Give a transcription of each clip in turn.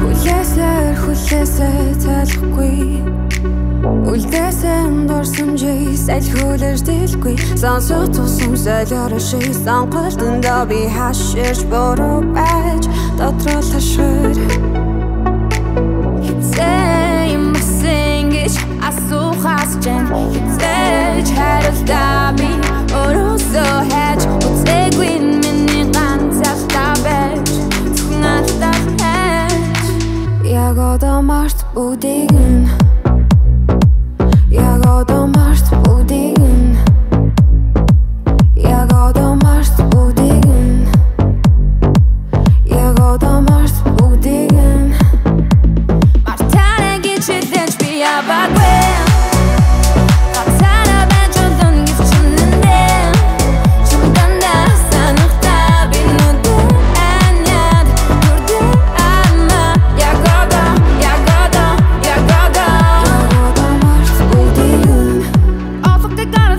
Хүлээсээр хүлээсээ залахгүй Үлдээсэн дурсамжис аль хөлөрж дэлгүй Сонсох тусам солиор шиг сонголтондоо би хаширч буруу байж дотроо хашир Хэцээ юм бас ингэж асуухаас жан хэцээ Хитсэж харилдаа би өрөөсөө хайж Үцэггүй миний ганцалтаа байж Зөвхөн алдаа хайж Яг одоо март нь Яг одоо март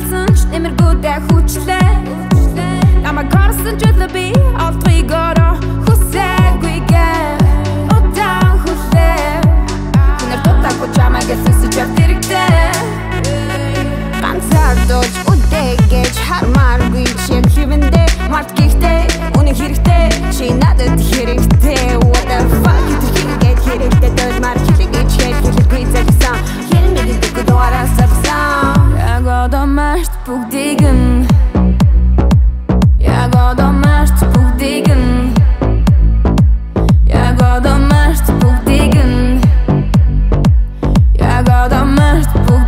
Ялсан ч нэмэргүй дэ хүчлээ Намаг гарсан ч өдлө би Автрыг ороо mást puc digue'm Jagoda mást puc digue'm Jagoda mást puc digue'm Jagoda mást puc